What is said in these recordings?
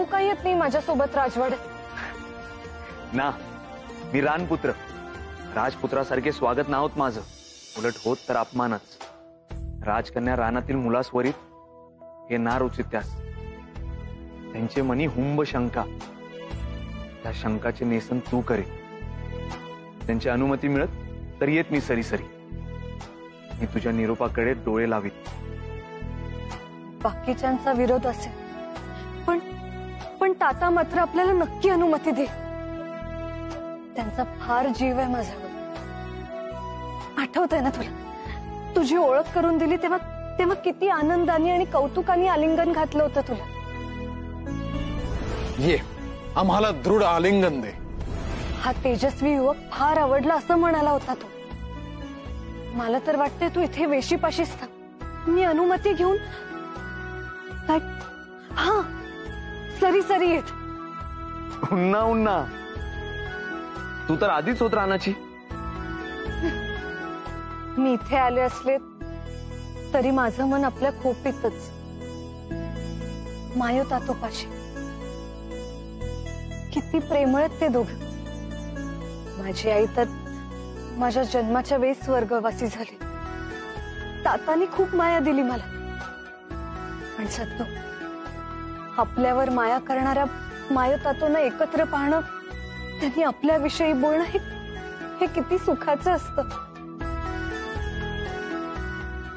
तू का येत नाही माझ्यासोबत राजवाड्यात ना मी रानपुत्र. राजपुत्रासारखे स्वागत नाहोत माझं. उलट होत तर अपमानच. राजकन्या रानातील मुलास्वरीत हे नार औचित्यास त्यांचे मनी हुंब शंका. त्या शंकाचे नेसन तू करे. त्यांची अनुमती मिळत तर येत मी सरी सरी मी तुझ्या निरोपाकडे डोळे लावीत. बाकीच्यांचा विरोध असेल. ताता मात्र आपल्याला नक्की अनुमती दे. त्यांचा फार जीव आहे माझ्यावर आठवत आहे ना तुला? तुझी ओळख करून दिली तेव्हा तेव्हा किती आनंदाने आणि कौतुकाने आलिंगन घातलं होतं तुला. ये आम्हाला दृढ आलिंगन दे. हा तेजस्वी युवक फार आवडला असं म्हणाला होता तो. मला तर वाटतंय तू इथे वेशीपाशीच थांब. मी अनुमती घेऊन हा. सरी सरी येत. उन्ना उन्ना. तू तर आधीच होत रानाची. मी इथे आले असले तरी माझं मन आपल्या खोपीतच. मायो तातोपाशी. किती प्रेमळ आहेत ते दोघं. माझी आई तर माझ्या जन्माच्या वेळी स्वर्गवासी झाली. तातानी खूप माया दिली मला. पण सत्तो आपल्यावर माया करणाऱ्या मायो तातोंना एकत्र पाहणं त्यांनी आपल्याविषयी बोलणं हे हे किती सुखाचं असतं.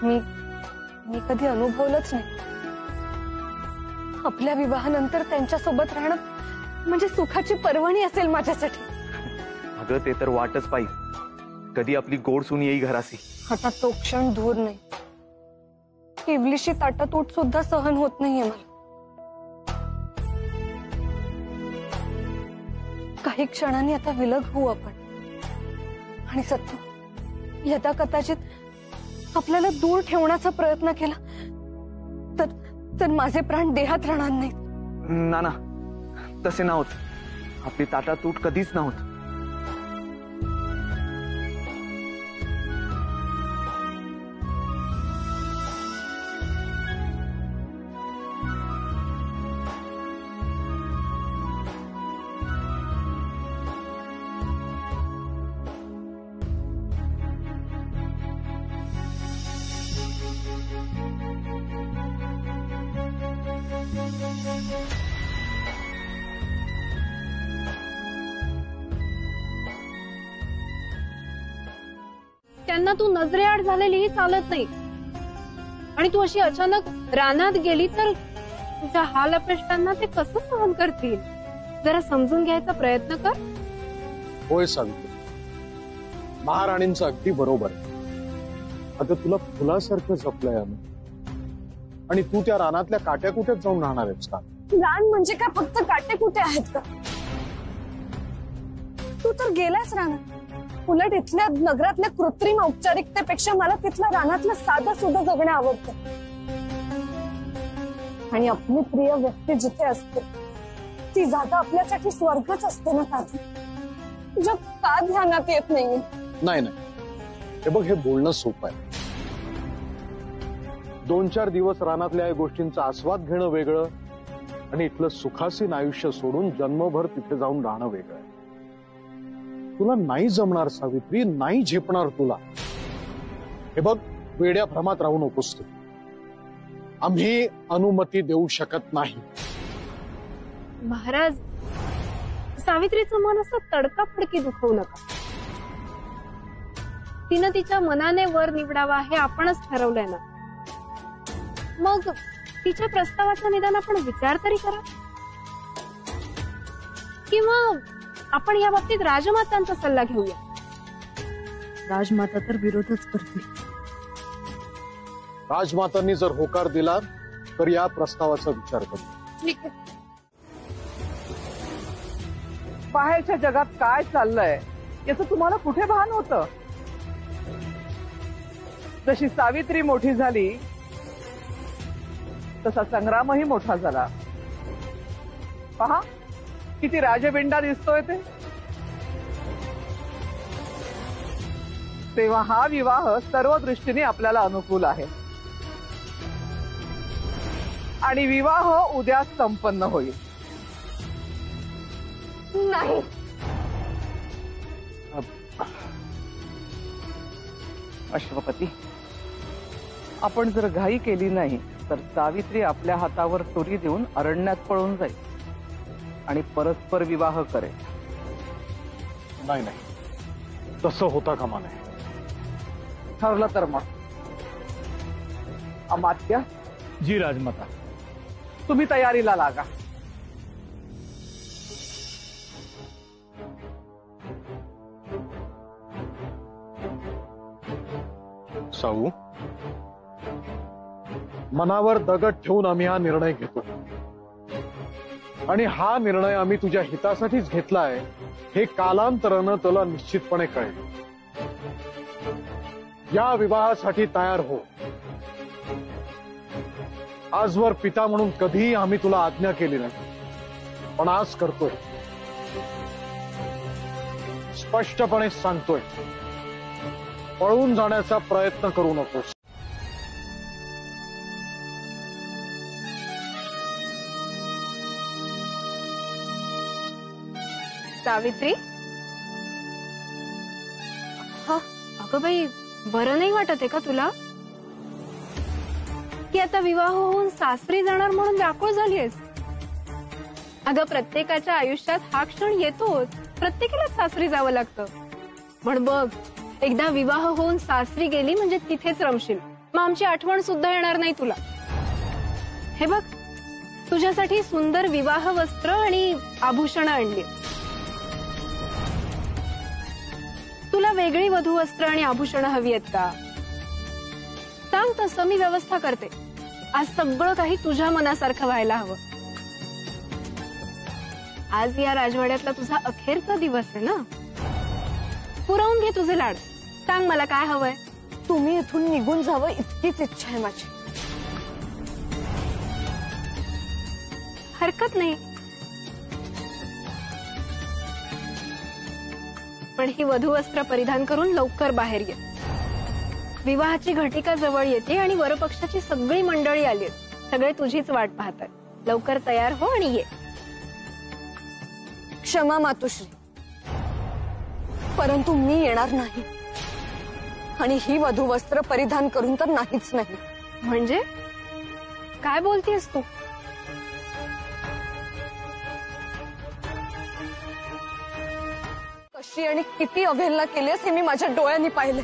मी मी कधी अनुभवलंच नाही. आपल्या विवाहानंतर त्यांच्यासोबत राहणं म्हणजे सुखाची पर्वणी असेल माझ्यासाठी. अगं ते तर वाटच पाहिजे कधी आपली गोड सून येई घरासी आता तो क्षण दूर नाही. इवलीशी ताटातूट सुद्धा सहन होत नाहीये मला. काही क्षणांनी आता विलग होऊ आपण. आणि सत्य यदा कदाचित आपल्याला दूर ठेवण्याचा प्रयत्न केला तर तर माझे प्राण देहात राहणार नाहीत. ना ना तसे नव्हत आपली ताटा तूट कधीच नव्हत झालेलीही चालत नाही. आणि तू अशी अचानक रानात गेली तर तुझ्या हाल अपेष्टांना ते कसं सहन करतील? जरा समजून घ्यायचा प्रयत्न कर. होय सांगतो. महाराणींचं अगदी बरोबर आहे. आता तुला फुलासारखं जपलंय आम्ही. आणि तू त्या रानातल्या काट्या कुठेच जाऊन राहणार आहेस का? रान म्हणजे काय? फक्त काटे कुठे आहेत का? तू तर गेलाच रानात. उलट इथल्या नगरातल्या कृत्रिम औपचारिकतेपेक्षा मला तिथल्या रानातलं साधं सुद्धा जगणं आवडतं. आणि आपली प्रिय व्यक्ती जिथे असते ती जागा आपल्यासाठी स्वर्गच असते ना ताजी जग का ध्यानात येत नाहीये? नाही नाही. हे बघ हे बोलणं सोपं आहे. दोन चार दिवस रानातल्या या गोष्टींचा आस्वाद घेणं वेगळं आणि इथलं सुखासीन आयुष्य सोडून जन्मभर तिथे जाऊन राहणं वेगळं तुला नाही जमणार सावित्री नाही झेपणार तुला. हे बघ वेड्या भ्रमात राहू नकोस तू. आम्ही अनुमती देऊ शकत नाही. महाराज सावित्रीचं मन असं तडकाफडकी दुखवू नका. तिनं तिच्या मनाने वर निवडावा हे आपणच ठरवलंय ना. मग तिच्या प्रस्तावाचं निदान आपण विचार तरी करा. किंवा आपण या बाबतीत राजमातांचा सल्ला घेऊया. राजमाता तर विरोधच करते राजमातांनी जर होकार दिला तर या प्रस्तावाचा विचार करू. ठीक आहे. बाहेरच्या जगात काय चाललंय याचं तुम्हाला कुठे भान होतं? जशी सावित्री मोठी झाली तसा संग्रामही मोठा झाला. पहा किती राजबिंडा दिसतोय ते? तेव्हा हा विवाह सर्व दृष्टीने आपल्याला अनुकूल आहे. आणि विवाह उद्या संपन्न होईल. नाही. अश्वपती आपण जर घाई केली नाही तर सावित्री आपल्या हातावर तुरी देऊन अरण्यात पळून जाईल. आणि परस्पर विवाह करेल नाही नाही. तसं होता कामा नये. ठरलं तर मग. अमात्य. जी राजमाता. तुम्ही तयारीला लागा. साऊ मनावर दगड ठेवून आम्ही हा निर्णय घेतो. आणि हा निर्णय आम्ही तुझ्या हितासाठीच घेतलाय हे कालांतरानं तुला निश्चितपणे कळेल. या विवाहासाठी तयार हो. आजवर पिता म्हणून कधीही आम्ही तुला आज्ञा केली नाही पण आज करतोय. स्पष्टपणे सांगतोय. पळून जाण्याचा प्रयत्न करू नकोस. सावित्री? हा अगं बाई बरं नाही वाटत आहे का तुला? की आता विवाह होऊन सासरी जाणार म्हणून व्याकुळ झालीयस? अगं प्रत्येकाच्या आयुष्यात हा क्षण येतोच. प्रत्येकाला सासरी जावं लागतं. पण बघ एकदा विवाह होऊन सासरी गेली म्हणजे तिथेच रमशील. मग आमची आठवण सुद्धा येणार नाही तुला. हे बघ तुझ्यासाठी सुंदर विवाह वस्त्र आणि आभूषण आणली. वेगळी वधू वस्त्र आणि आभूषणं हवी आहेत का? सांग तसं मी व्यवस्था करते. आज सगळं काही तुझ्या मनासारखं व्हायला हवं. आज या राजवाड्यातला तुझा अखेरचा दिवस आहे ना? पुरवून घे तुझे लाड. सांग मला काय हवंय. तुम्ही इथून निघून जावं इतकीच इच्छा आहे माझी. हरकत नाही. पण ही वधू वस्त्र परिधान करून लवकर बाहेर ये विवाहाची घटिका जवळ येते आणि वरपक्षाची सगळी मंडळी आली सगळे तुझीच वाट पाहतात. लवकर तयार हो आणि ये. क्षमा मातुश्री. परंतु मी येणार नाही. आणि ही वधू वस्त्र परिधान करून तर नाहीच नाही. म्हणजे? काय बोलतेस तू? कशी आणि किती अवहेलना केलीस हे मी माझ्या डोळ्यांनी पाहिले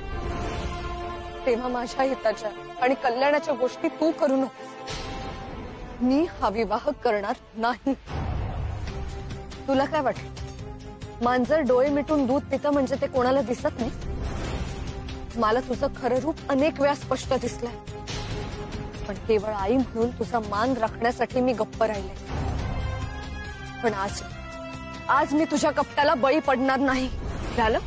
तेव्हा माझ्या हिताच्या आणि कल्याणाच्या गोष्टी तू करू नको मी हा विवाह करणार नाही. तुला काय वाटत मांजर डोळे मिटून दूध पितं म्हणजे ते कोणाला दिसत नाही? मला तुझं खरं रूप अनेक वेळा स्पष्ट दिसलंय. पण केवळ आई म्हणून तुझा मान राखण्यासाठी मी गप्प राहिले पण आज आज मी तुझ्या कपट्याला बळी पडणार नाही. झालं?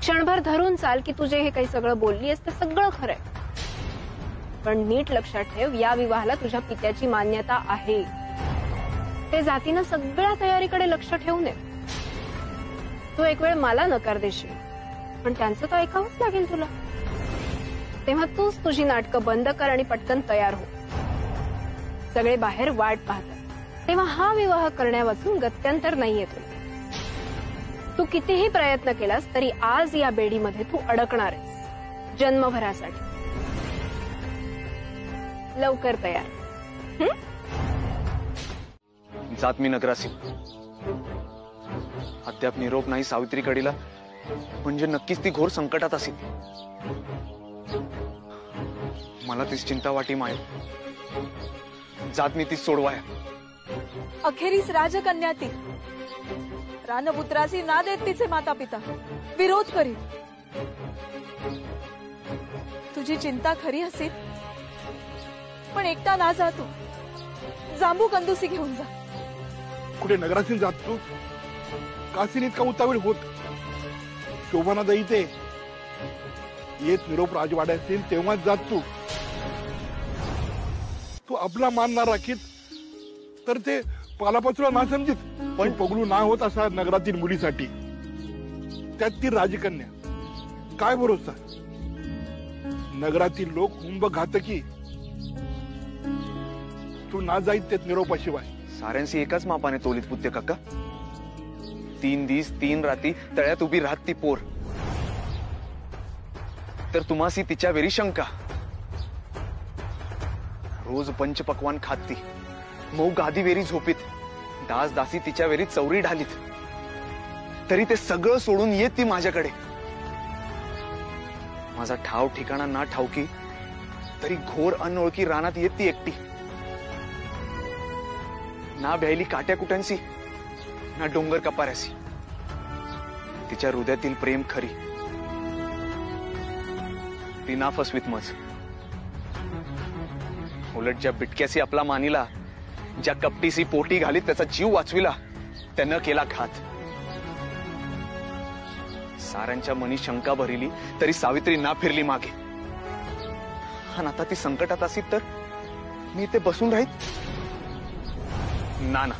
क्षणभर धरून चाल की तुझे हे काही सगळं बोललीस ते सगळं खरंय पण नीट लक्षात ठेव या विवाहाला तुझ्या पित्याची मान्यता आहे. ते जातीनं सगळ्या तयारीकडे लक्ष ठेवून नये. तू एक वेळ मला नकार देशील पण त्यांचं तर ऐकावंच लागेल तुला. तेव्हा तूच तुझी नाटकं बंद कर आणि पटकन तयार हो. सगळे बाहेर वाट पाहतात. तेव्हा हा विवाह करण्यापासून गत्यंतर नाहीये येतो तू कितीही प्रयत्न केलास तरी आज या बेडीमध्ये तू अडकणार आहेस. जन्मभरासाठी. लवकर तयार. जात मी नगरासी. अद्याप निरोप नाही सावित्रीकडीला म्हणजे नक्कीच ती घोर संकटात असेल. मला तीच चिंता वाटी माय. जात मी तीच सोडवाया. अखेरीस राजकन्या ती रानपुत्रासी ना देत तिचे माता पिता विरोध करी तुझी चिंता खरी असेल पण एकटा ना जा तू. जांबू कंदुसी घेऊन जा. कुठे नगरातील जात तू? कासीन इतका उतावीळ होत. शोभना दईते येत निरोप राजवाड्यातील तेव्हाच जात तू. तू आपला मान ना राखीत. तर ते पालापाचुला ना समजित. पण पगलू ना होत असा नगरातील मुलीसाठी. त्यात ती राजकन्या. काय भरोसा? नगरातील लोक हुंब घातकी. तू ना जाईत त्यात निरोपाशिवाय. साऱ्यांशी एकाच मापाने तोलीत पुत्य काका. तीन दिस तीन राती तळ्यात उभी राहत ती पोर. तर तुम्हासी तिच्या वेरी शंका. रोज पंचपक्वान खात ती. मऊ गादी वेरी झोपीत. दास दासी तिच्या वेरी चौरी ढालीत. तरी ते सगळं सोडून येत ती माझ्याकडे. माझा ठाव ठिकाणा ना ठावकी तरी घोर अनोळखी रानात येत ती एकटी. ना भ्यायली काट्या कुट्यांशी ना डोंगर कपाऱ्याशी. तिच्या हृदयातील प्रेम खरी. ती ना फसवीत मज. उलट ज्या बिटक्यासी आपला मानिला ज्या कपटीसी पोटी घालीत त्याचा जीव वाचविला त्यानं केला घात. साऱ्यांच्या मनी शंका भरिली तरी सावित्री ना फिरली मागे. आणि आता ती संकटात असेल तर मी इथे बसून राहीत ना ना.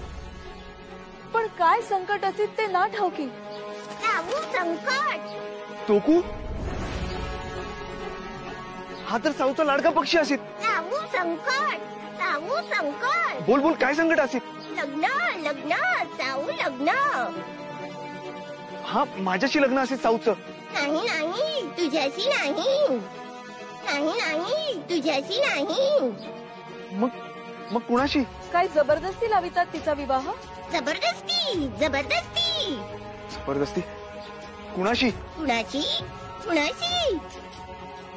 पण काय संकट असेल ते ना ठाऊकी? तोकू हा तर साऊचा लाडका पक्षी असेल सावू संकट. सावू संकट. बोल बोल काय संकट असेल? लग्न लग्न सावू लग्न. हा माझ्याशी लग्न असेल साऊचं. नाही नाही तुझ्याशी नाही. नाही नाही तुझ्याशी नाही. मग मग कुणाशी? काय जबरदस्ती लावितात तिचा विवाह? जबरदस्ती जबरदस्ती. जबरदस्ती? कुणाशी? कुणाची कुणाशी?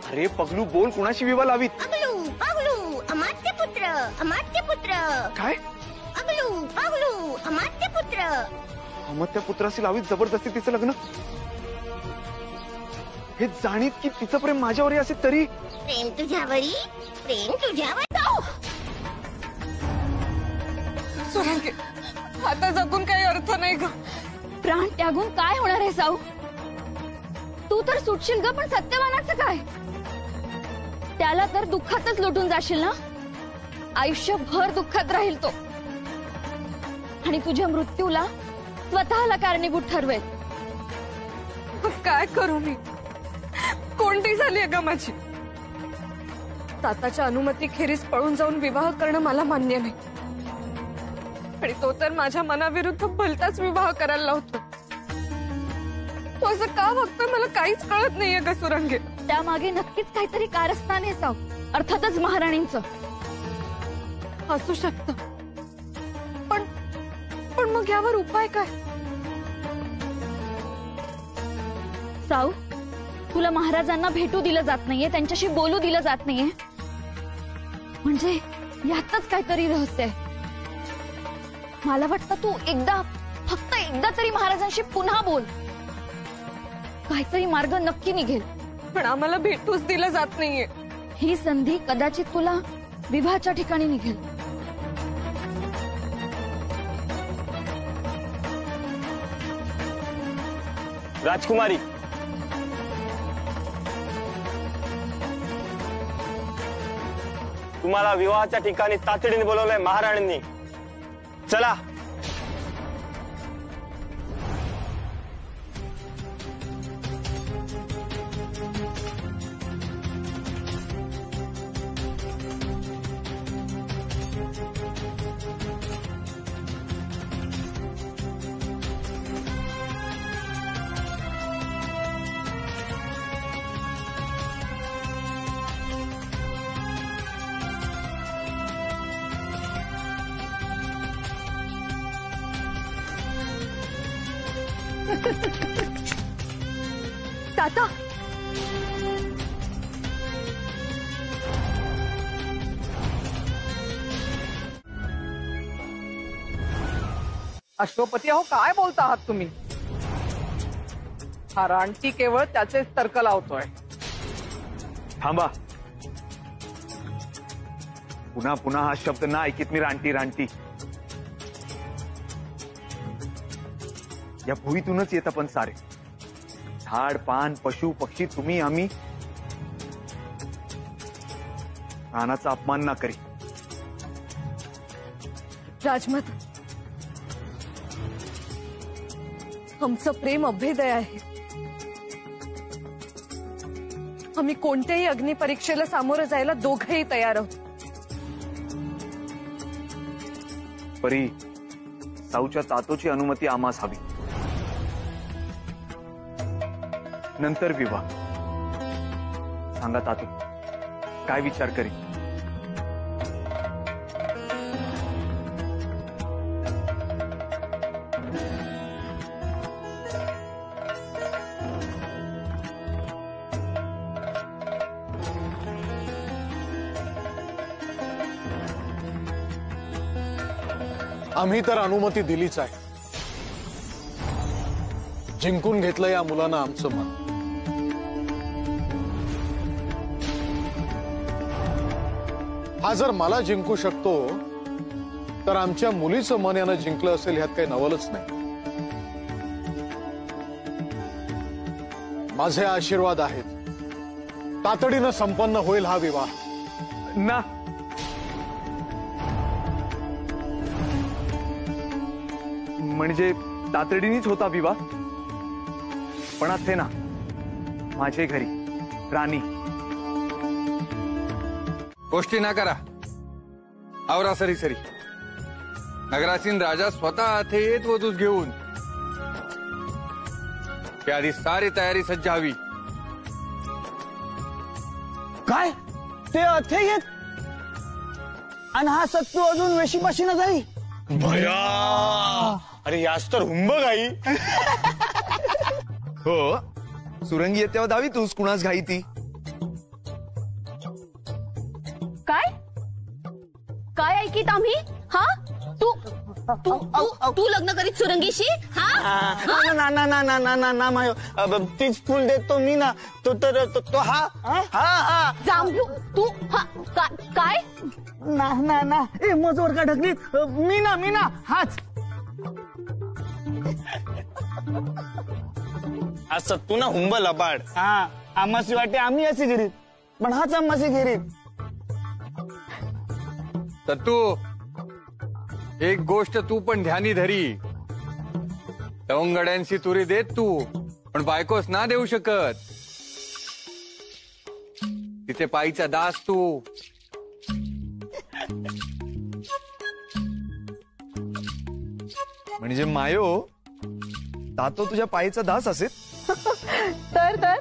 अरे पगलू बोल कुणाशी विवाह लावीत? पुत्र अमात्य पुत्र काय? पगलू पगलू अमात्य पुत्र मग त्या पुत्राशी लावीत जबरदस्ती तिचं लग्न? हे जाणीत की तिचं प्रेम माझ्यावरही असेल तरी? प्रेम तुझ्यावरी प्रेम तुझ्यावर. आता जगून काही अर्थ नाही ग. प्राण त्यागून काय होणार आहे साऊ? तू तर सुटशील ग पण सत्यवानाचं काय? त्याला तर दुःखातच लुटून जाशील ना? आयुष्यभर दुःखात राहील तो. आणि तुझ्या मृत्यूला स्वतःला कारणीभूत ठरवेल. काय करू मी? कोणती झाली ग माझी. ताताच्या अनुमती खेरीज पळून जाऊन विवाह करणं मला मान्य नाही. आणि तो तर माझ्या मनाविरुद्ध भलताच विवाह करायला लावतो तो असं का वागतोय मला काहीच कळत नाहीये ग सुरंगे. त्यामागे नक्कीच काहीतरी कारस्थान आहे अर्थातच महाराणींचं. असू शकत. पण पण मग यावर उपाय काय? साऊ तुला महाराजांना भेटू दिलं जात नाहीये त्यांच्याशी बोलू दिलं जात नाहीये. म्हणजे यातच काहीतरी रहस्य आहे. मला वाटतं तू एकदा फक्त एकदा तरी महाराजांशी पुन्हा बोल. काहीतरी मार्ग नक्की निघेल. पण आम्हाला भेटूच दिलं जात नाहीये. ही संधी कदाचित तुला विवाहाच्या ठिकाणी निघेल. राजकुमारी. तुम्हाला विवाहाच्या ठिकाणी तातडीने बोलवलंय महाराणींनी. चला. ताता अश्वपती अहो, काय बोलता आहात तुम्ही? हा रानटी केवळ त्याचेच तर्क लावतोय. थांबा. पुन्हा पुन्हा हा शब्द ना ऐकित मी रानटी रानटी. या भुईतूनच येत आपण सारे. झाड पान पशु पक्षी तुम्ही आम्ही. रानाचा अपमान ना करी. राजमाता आमचं प्रेम अभेदय आहे. आम्ही कोणत्याही अग्निपरीक्षेला सामोरं जायला दोघंही तयार आहोत. परी साऊच्या तातोची अनुमती आम्हास हवी. नंतर विवाह. सांगा तातू काय विचार करी आम्ही तर अनुमती दिलीच आहे. जिंकून घेतलं या मुलांना आमचं मन. हा जर मला जिंकू शकतो तर आमच्या मुलीचं मन यानं जिंकलं असेल ह्यात काही नवलच नाही. माझे आशीर्वाद आहेत. तातडीनं संपन्न होईल हा विवाह. ना. म्हणजे तातडीनेच होता विवाह? पण असे ना. माझे घरी. राणी. गोष्टी ना करा. आवरा सरी सरी. नगरासीन राजा स्वतः येत वधूस घेऊन. त्याआधी सारी तयारी सज्ज हवी. काय? ते अथे येत आणि हा सत्तू अजून वेशीपाशी न जाई भया! अरे याच तर हुंब गाई हो सुरंगी येते दावी तूच कुणाच घाई ती? ऐकीत आम्ही? हा? तू तू तू तू लग्न करीत सुरंगीशी? हा? ना ना ना ना ना ना ना मायो. अब तीच फुल देतो मी ना. तो तर तो, तो हा. हा? हा जांभू तू हा का- काय? ना ना ना. ए मजवर का ढकलीत? मी ना मी ना. हाच. असं तू ना हुंब लबाड हा. आम्हाशी वाटे आम्ही अशी गिरीत. पण हाच आम्हाशी गिरीत. तर तू एक गोष्ट तू पण ध्यानी धरी. तवंगड्यांशी तुरी देत तू पण बायकोस ना देऊ शकत. तिथे पायीचा दास तू. म्हणजे मायो तातो तुझ्या पायीचा दास असेल? तर तर?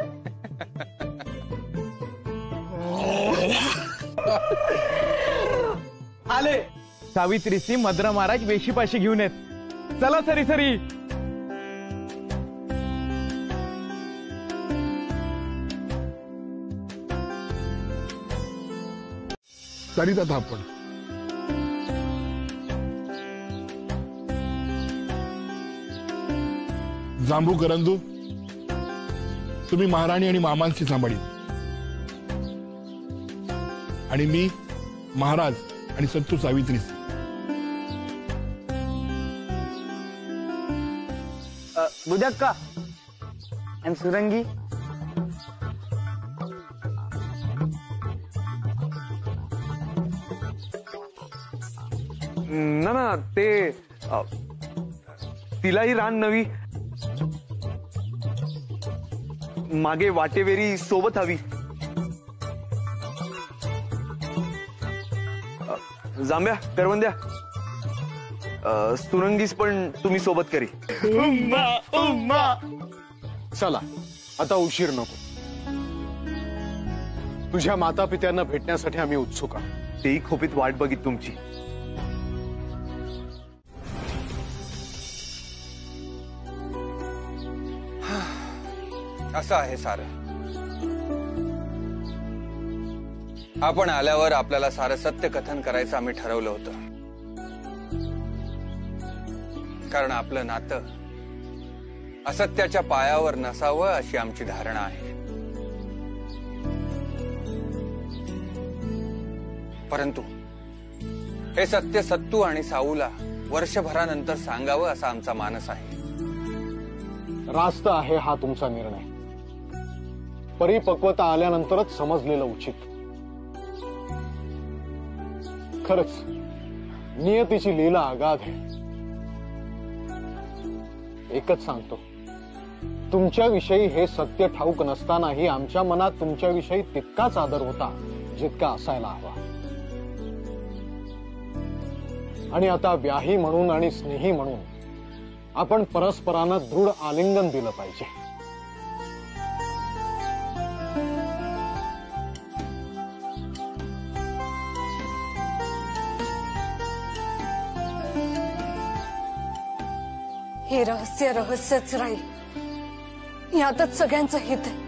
आले. सावित्रीसी मद्रा महाराज वेशीपाशी घेऊन येत. चला सरी सरी. चालीत आता आपण जांभू करंदू तुम्ही महाराणी आणि मामांशी सांभाळी. आणि मी महाराज आणि सत्तू सावित्री बुदक्का आणि सुरंगी. ना ना ते अ, तिलाही रान नवी. मागे वाटेवेरी सोबत हवी. जांभ्या करवंद्या. अ, सुरंगीस पण तुम्ही सोबत करी. चला आता उशीर नको. तुझ्या माता पित्यांना भेटण्यासाठी आम्ही उत्सुक आहोत. तेही खोपीत वाट बघित तुमची. असं आहे सारं. आपण आल्यावर आपल्याला सारं सत्य कथन करायचं आम्ही ठरवलं होतं. कारण आपलं नातं असत्याच्या पायावर नसावं अशी आमची धारणा आहे. परंतु हे सत्य सत्तू आणि साऊला वर्षभरानंतर सांगावं असा आमचा मानस आहे. रास्त आहे हा तुमचा निर्णय. परिपक्वता आल्यानंतरच समजलेलं उचित. खरच नियतीची लीला आगाध आहे. एकच सांगतो. तुमच्याविषयी हे सत्य ठाऊक नसतानाही आमच्या मनात तुमच्याविषयी तितकाच आदर होता जितका असायला हवा. आणि आता व्याही म्हणून आणि स्नेही म्हणून आपण परस्परांना दृढ आलिंगन दिलं पाहिजे. हे रहस्य रहस्यच राहील यातच सगळ्यांचं हित आहे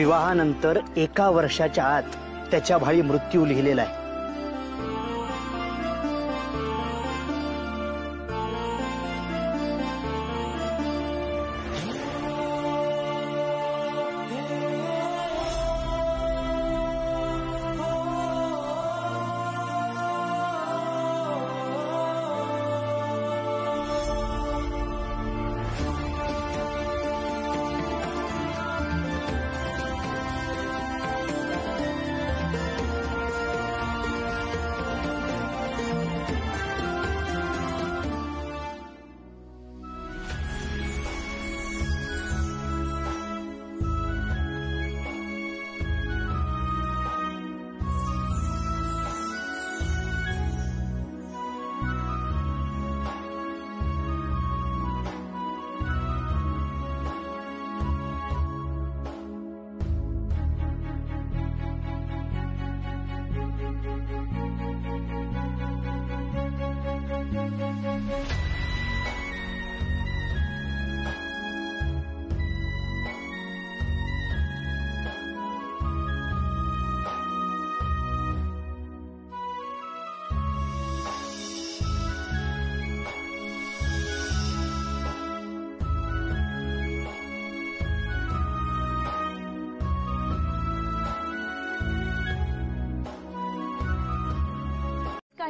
विवाहानंतर एका वर्षाच्या आत त्याच्या भाळी मृत्यू लिहिलेला आहे.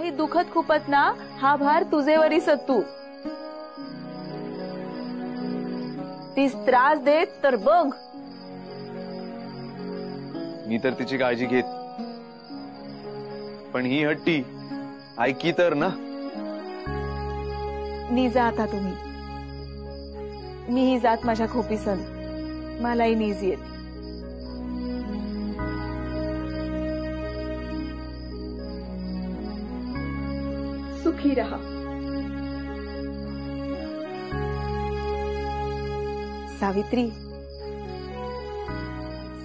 काही दुखत खूपत ना? हा भार तुझेवरी सत्तू. तीस त्रास देत तर बघ. मी तर तिची काळजी घेत. पण ही हट्टी ऐकी तर ना. नी जा आता तुम्ही. मीही जात माझ्या खोपीसन. मलाही नीज येत. सुखी रहा। सावित्री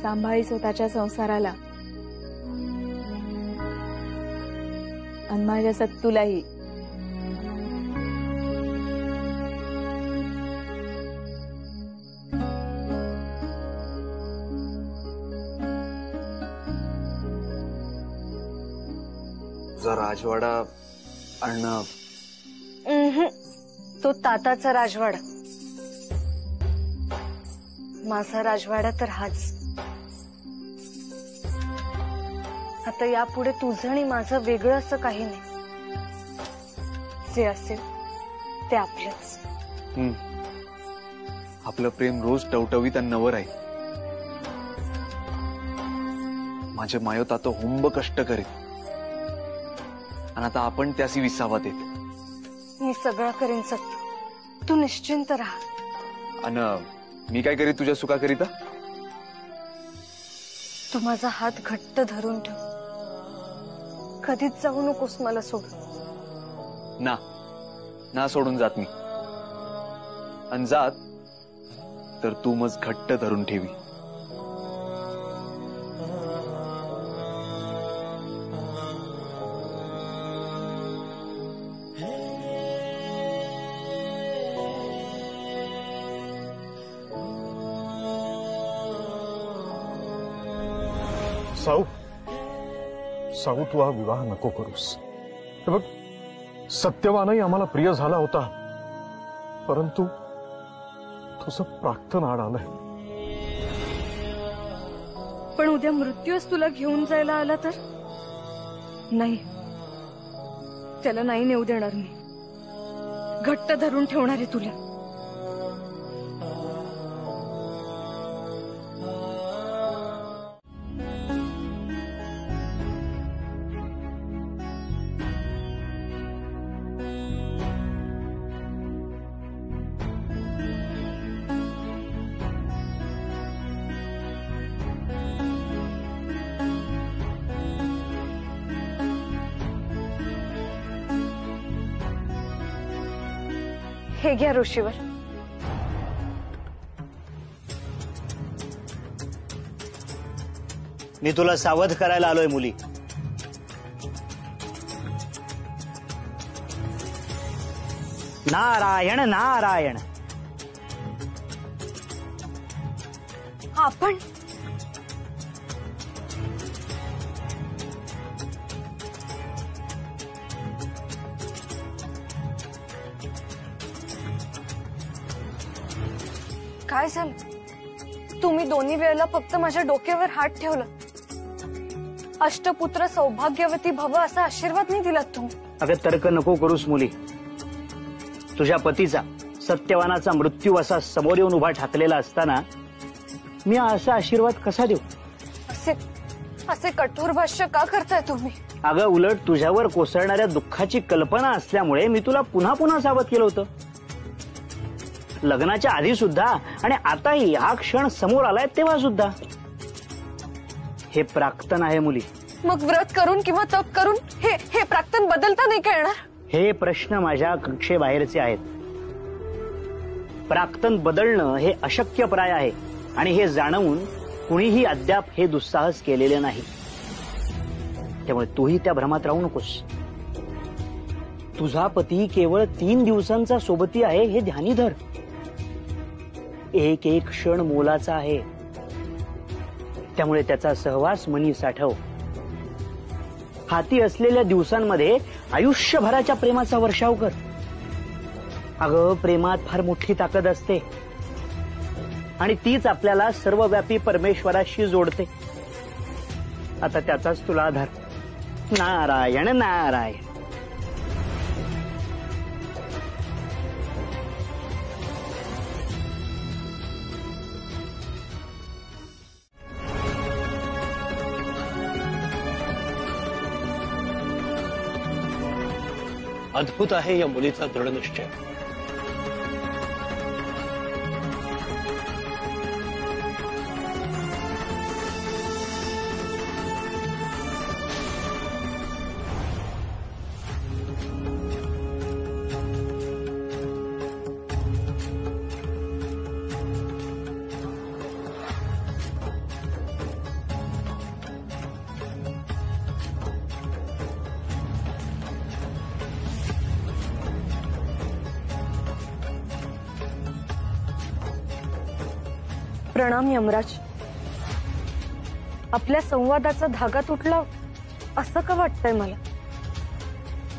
सांभाळी स्वतःच्या संसाराला. आणि माझ्या सत्तूलाही. तुझा राजवाडा उम्हम. तो ताताचा राजवाडा. माझा राजवाडा तर हाच. आता यापुढे तुझं आणि माझं वेगळं असं काही नाही. जे असेल ते आपलंच हम्म. आपलं प्रेम रोज टवटवीत आणि नवं राहील. माझे मायोत आता हुंब कष्ट करीत. आणि आता आपण त्यासी विसावा देत. मी सगळं करीन सत्य. तू निश्चिंत राहा. आणि मी काय करीत तुझ्या सुखा करीता तू माझा हात घट्ट धरून ठेव. कधीच जाऊ नकोस मला सोडून. ना. ना सोडून जात मी. आणि जात तर तू मज घट्ट धरून ठेवी. साऊ तू हा विवाह नको करूस. हे बघ सत्यवानही आम्हाला प्रिय झाला होता परंतु तुझं प्राक्तन आड आलंय. पण उद्या मृत्यूच तुला घेऊन जायला आला तर? नाही. त्याला नाही नेऊ देणार मी. घट्ट धरून ठेवणार आहे तुला. घ्या ऋषीवर. मी तुला सावध करायला आलोय मुली. नारायण नारायण. आपण झालं तुम्ही दोन्ही वेळेला फक्त माझ्या डोक्यावर हात ठेवला. अष्टपुत्र सौभाग्यवती भव असा आशीर्वाद नाही दिलात तुम्ही. अगं तर्क नको करूस मुली. तुझ्या पतीचा सत्यवानाचा मृत्यू असा समोर येऊन उभा ठाकलेला असताना मी असा आशीर्वाद कसा देऊ? असे असे कठोर भाष्य का करताय तुम्ही? अगं उलट तुझ्यावर कोसळणाऱ्या दुःखाची कल्पना असल्यामुळे मी तुला पुन्हा पुन्हा सावध केलं होतं. लग्नाच्या आधी सुद्धा आणि आताही हा क्षण समोर आलाय तेव्हा सुद्धा. हे प्राक्तन आहे मुली. मग व्रत करून किंवा तप करून हे हे प्राक्तन बदलता नाही का येणार हे प्रश्न माझ्या कक्षेबाहेरचे आहेत. प्राक्तन बदलणं हे अशक्यप्राय आहे आणि हे जाणवून कुणीही अद्याप हे दुस्साहस केलेले नाही. त्यामुळे तूही त्या भ्रमात राहू नकोस. तुझा पती केवळ तीन दिवसांचा सोबती आहे हे ध्यानी धर. एक एक क्षण मोलाचा आहे. त्यामुळे त्याचा सहवास मनी साठव. हाती असलेल्या दिवसांमध्ये आयुष्यभराच्या प्रेमाचा वर्षाव कर. अगं प्रेमात फार मोठी ताकद असते. आणि तीच आपल्याला सर्वव्यापी परमेश्वराशी जोडते. आता त्याचाच तुला आधार. नारायण नारायण. अद्भुत आहे या मुलीचा दृढनिश्चय. प्रणाम यमराज. आपल्या संवादाचा धागा तुटला असं का वाटतंय मला?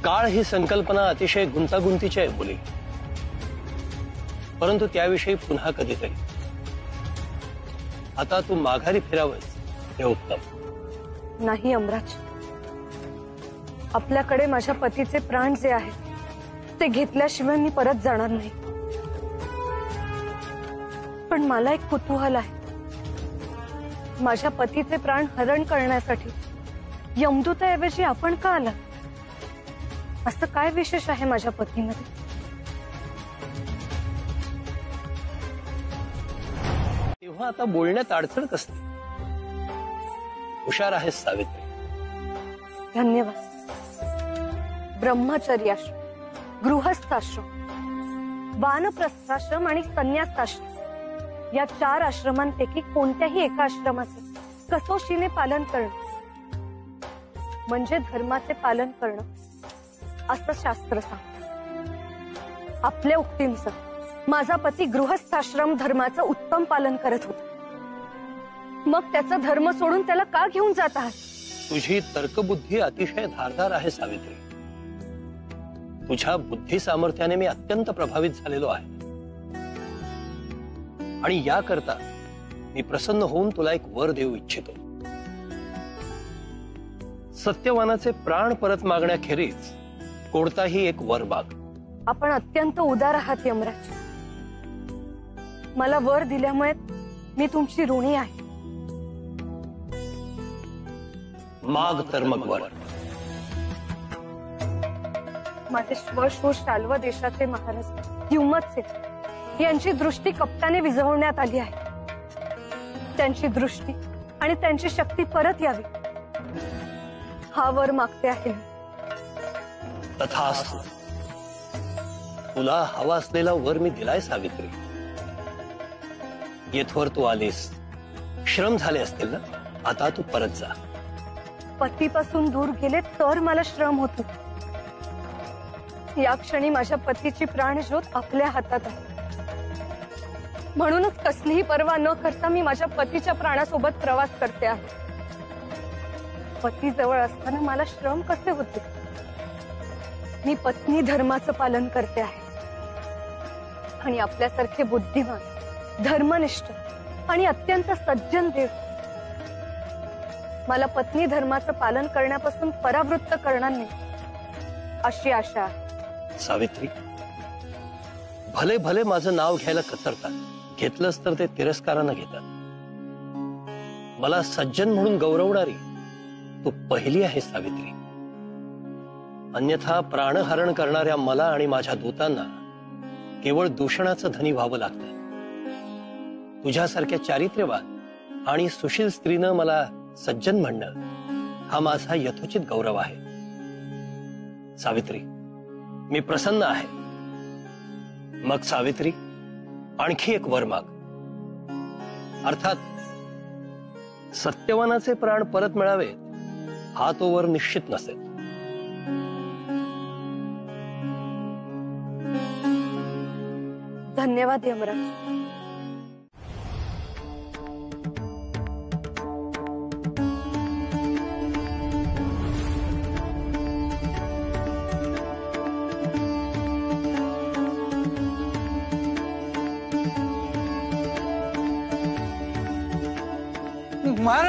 काळ ही संकल्पना अतिशय गुंतागुंतीची आहे मुली. परंतु त्याविषयी पुन्हा कधीतरी आता तू माघारी फिरावंस हे उत्तम. नाही अमराज आपल्याकडे माझ्या पतीचे प्राण जे आहेत ते घेतल्याशिवाय मी परत जाणार नाही. पण मला एक कुतूहल आहे. माझ्या पतीचे प्राण हरण करण्यासाठी यमदूताऐवजी आपण का आला असं काय विशेष आहे माझ्या पतीमध्ये? तेव्हा आता बोलण्यात अडचण कसली? हुशार आहेस सावित्री. धन्यवाद. ब्रह्मचर्याश्रम गृहस्थाश्रम वानप्रस्थाश्रम आणि संन्यासाश्रम. या चार आश्रमांपैकी कोणत्याही एका आश्रमाचे कसोशीने पालन करणं म्हणजे धर्माचे पालन करणं असं शास्त्र सांग आपल्या उक्तीनुसार माझा पती गृहस्थाश्रम धर्माचं उत्तम पालन करत होता. मग त्याचा धर्म सोडून त्याला का घेऊन जात आहात तुझी तर्कबुद्धी अतिशय धारदार आहे सावित्री. तुझ्या बुद्धी सामर्थ्याने मी अत्यंत प्रभावित झालेलो आहे. आणि याकरता मी प्रसन्न होऊन तुला एक वर देऊ इच्छितो. सत्यवानाचे प्राण परत मागण्याखेरीज कोणताही एक वर माग आपण अत्यंत उदार आहात यमराज. मला वर दिल्यामुळे मी तुमची ऋणी आहे. माग तर मग वर. माझे श्वशूर शाल्व देशाचे महाराज हिम्मत सिंग यांची दृष्टी कप्ताने विझवण्यात आली आहे. त्यांची दृष्टी आणि त्यांची शक्ती परत यावी. हा वर मागते आहे तुला हवा असलेला वर मी दिलाय सावित्री. येथवर तू आलीस. श्रम झाले असतील ना? आता तू परत जा. पतीपासून दूर गेले तर मला श्रम होतो. या क्षणी माझ्या पतीची प्राणज्योत आपल्या हातात आहे. म्हणूनच कसलीही पर्वा न करता मी माझ्या पतीच्या प्राणासोबत प्रवास करते आहे. पती जवळ असताना मला श्रम कसे होते? मी पत्नी धर्माचं पालन करते आहे. आणि आपल्यासारखे बुद्धिमान धर्मनिष्ठ आणि अत्यंत सज्जन देव. मला पत्नी धर्माचं पालन करण्यापासून परावृत्त करणार नाही. अशी आशा सावित्री भले भले माझं नाव घ्यायला कचरतात घेतलंच तर ते तिरस्कारानं घेतात. मला सज्जन म्हणून गौरवणारी तू पहिली आहे सावित्री. अन्यथा प्राणहरण करणाऱ्या मला आणि माझ्या दूतांना केवळ दूषणाचं धनी व्हावं लागतं. तुझ्यासारख्या चारित्र्यवान आणि सुशील स्त्रीनं मला सज्जन म्हणणं हा माझा यथोचित गौरव आहे. सावित्री मी प्रसन्न आहे. मग सावित्री आणखी एक वर माग अर्थात सत्यवानाचे प्राण परत मिळावेत हा तो वर निश्चित नसेल. धन्यवाद यमराज.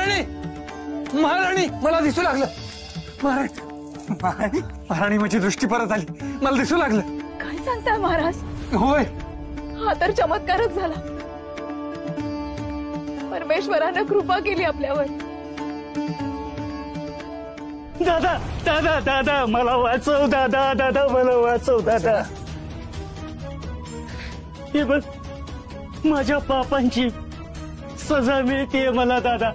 महाराणी! महाराणी मला दिसू लागलं. महाराणी महाराणी महाराणी माझी दृष्टी परत आली. मला दिसू लागलं. काय सांगताय महाराज? होय. हा तर चमत्कारच झाला. परमेश्वरानं कृपा केली आपल्यावर. दादा दादा दादा मला वाचव दादा दादा मला वाचव दादा. हे बघ माझ्या पापांची सजा मिळते मला दादा.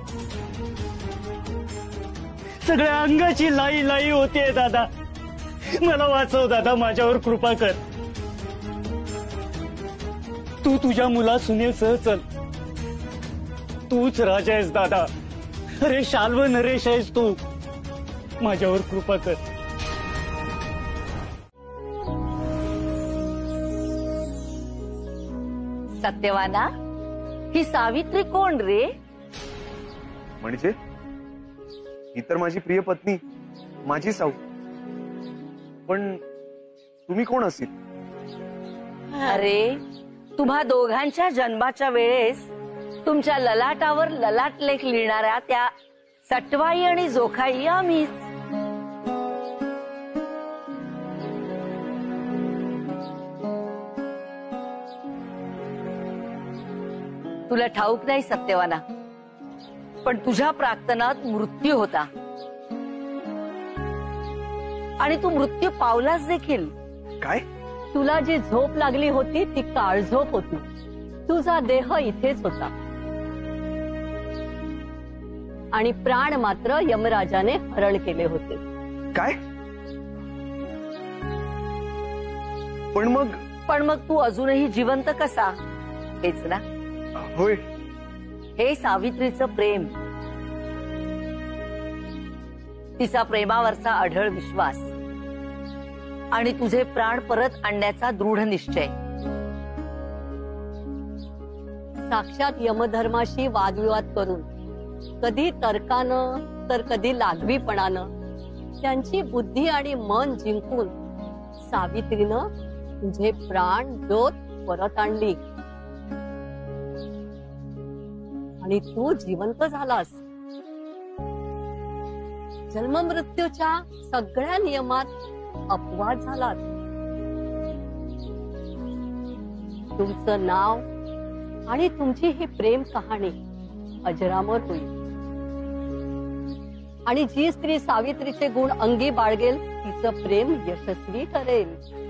सगळ्या अंगाची लाई लाई होते दादा. मला वाचव दादा माझ्यावर कृपा कर. तू तुझ्या मुला सुनेसह चल. तूच राजा आहेस दादा. अरे शाल्व नरेश आहेस तू. माझ्यावर कृपा कर. सत्यवाना ही सावित्री कोण रे? म्हणजे ही तर माझी प्रिय पत्नी माझी साऊ. पण तुम्ही कोण असेल? अरे तुम्हा दोघांच्या जन्माच्या वेळेस तुमच्या ललाटावर ललाट लेख लिहिणाऱ्या त्या सटवाई आणि जोखाई आम्हीच. तुला ठाऊक नाही सत्यवाना. पण तुझ्या प्रार्थनात मृत्यू होता. आणि तू मृत्यू पावलाच देखील. काय? तुला जी झोप लागली होती ती काळझोप होती. तुझा देह इथेच होता. आणि प्राण मात्र यमराजाने हरण केले होते. काय? पण मग? पण मग तू अजूनही जिवंत कसा? हेच ना होय. हे सावित्रीचं प्रेम. तिचा प्रेमावरचा आढळ विश्वास. आणि तुझे प्राण परत आणण्याचा दृढ निश्चय. साक्षात यमधर्माशी वादविवाद करून कधी तर्कानं तर कधी लाघवीपणानं त्यांची बुद्धी आणि मन जिंकून सावित्रीनं तुझे प्राण ज्योत परत आणली. आणि तू जिवंत झालास. जन्म मृत्यूच्या सगळ्या नियमात अपवाद झालात. तुमचं नाव आणि तुमची ही प्रेम कहाणी अजरामर होईल. आणि जी स्त्री सावित्रीचे गुण अंगी बाळगेल तिचं प्रेम यशस्वी ठरेल